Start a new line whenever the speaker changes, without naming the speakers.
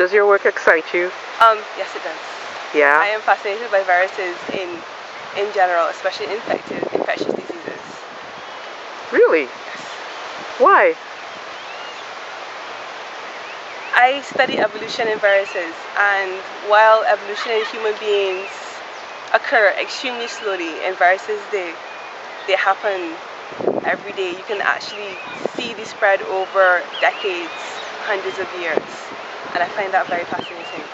Does your work excite you?
Um, yes, it does.
Yeah.
I am fascinated by viruses in in general, especially infected infectious diseases.
Really?
Yes.
Why?
I study evolution in viruses, and while evolution in human beings occur extremely slowly, in viruses they they happen every day. You can actually see the spread over decades, hundreds of years, and I find that very fascinating.